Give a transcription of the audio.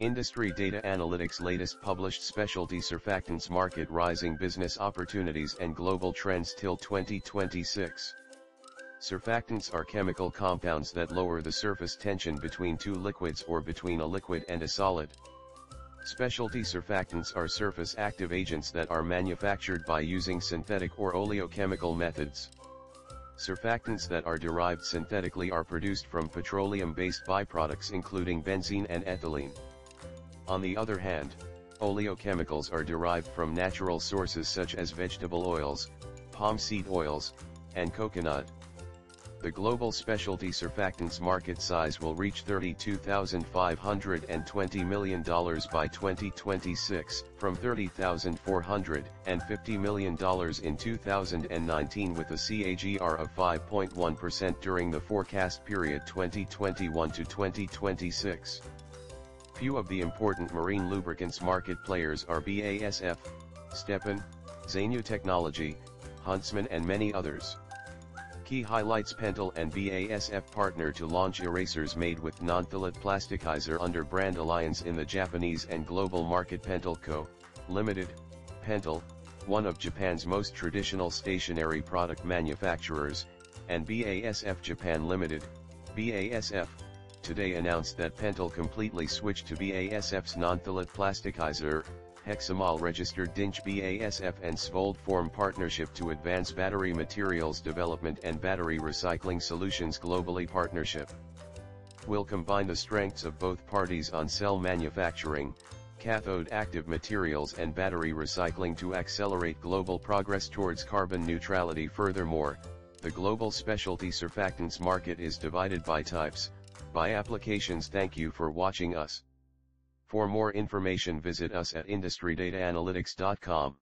Industry Data Analytics latest published specialty surfactants market rising business opportunities and global trends till 2026. Surfactants are chemical compounds that lower the surface tension between two liquids or between a liquid and a solid. Specialty surfactants are surface active agents that are manufactured by using synthetic or oleochemical methods. Surfactants that are derived synthetically are produced from petroleum-based byproducts including benzene and ethylene. On the other hand, oleochemicals are derived from natural sources such as vegetable oils, palm seed oils, and coconut the global specialty surfactants market size will reach $32,520 million by 2026, from $30,450 million in 2019 with a CAGR of 5.1% during the forecast period 2021 to 2026. Few of the important marine lubricants market players are BASF, Stepan, Zanyu Technology, Huntsman and many others. Key highlights Pentel and BASF partner to launch erasers made with non-phthalate plasticizer under brand alliance in the Japanese and global market Pentel Co., Limited, Pentel, one of Japan's most traditional stationery product manufacturers, and BASF Japan Limited, BASF, today announced that Pentel completely switched to BASF's non-phthalate plasticizer, Hexamoll registered DINCH BASF and Svolt form partnership to advance battery materials development and battery recycling solutions globally partnership. Will combine the strengths of both parties on cell manufacturing, cathode active materials and battery recycling to accelerate global progress towards carbon neutrality furthermore, the global specialty surfactants market is divided by types, by applications thank you for watching us. For more information visit us at industrydataanalytics.com.